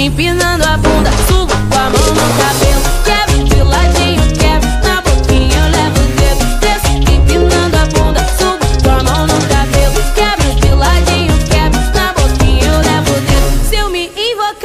empinando a bunda, subo com a mão no cabelo. Quebro de ladinho, quebro na boquinha, eu levo o dedo. Desço, empinando a bunda, subo com a mão no cabelo. Quebro de ladinho, quebro na boquinha, eu levo o dedo. Se eu me invocar,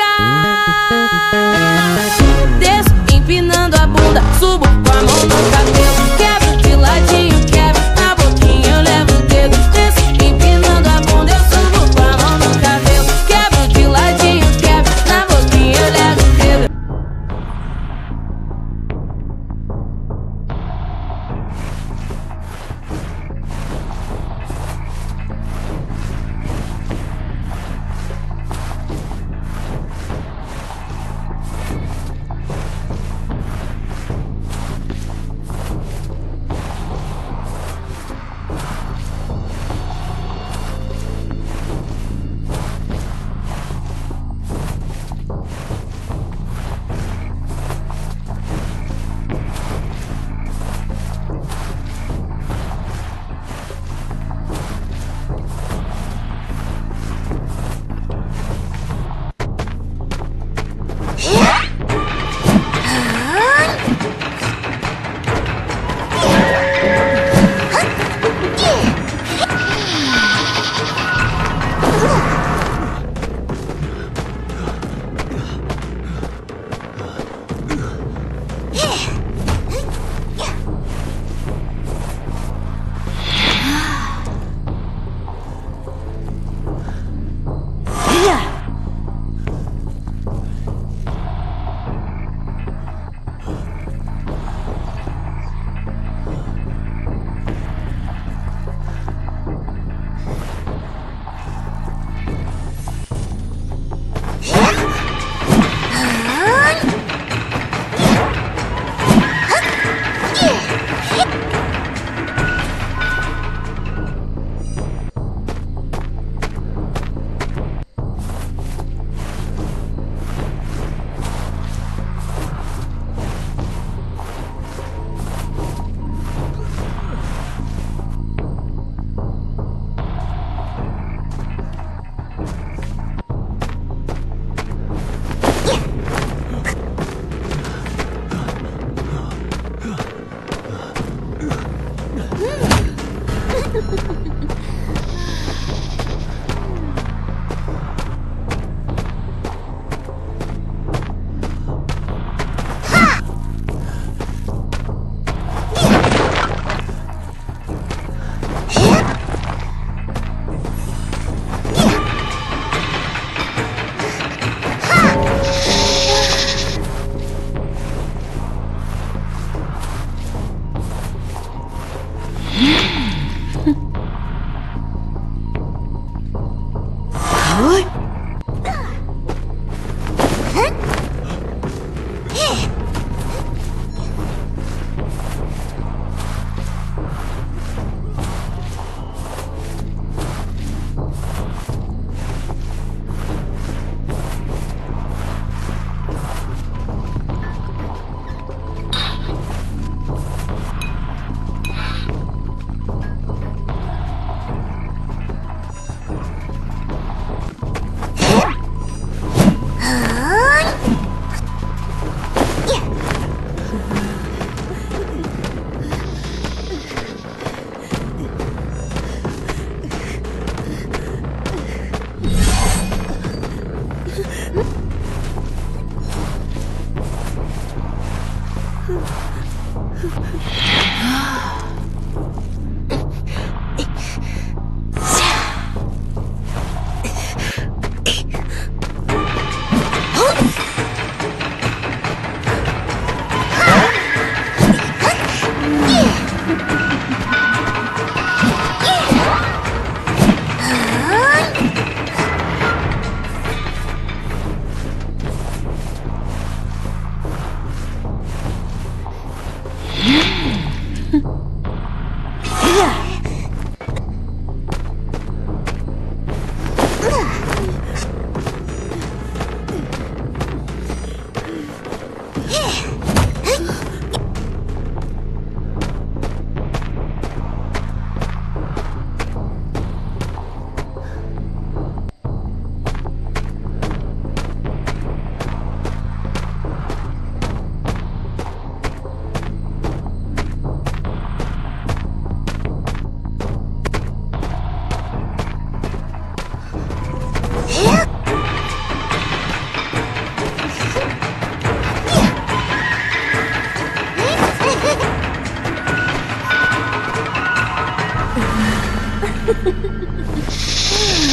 Oh.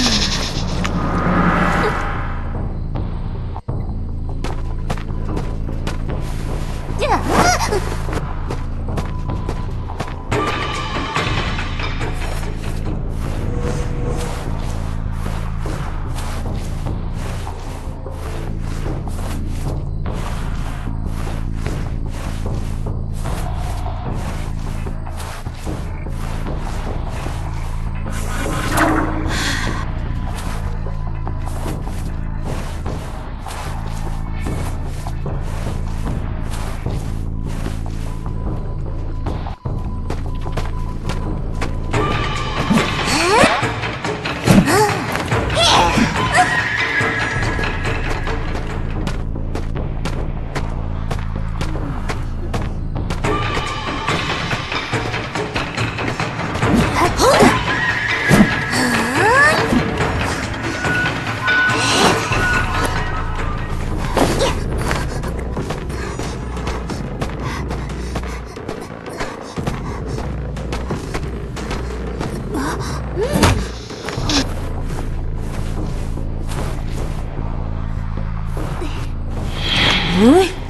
嗯？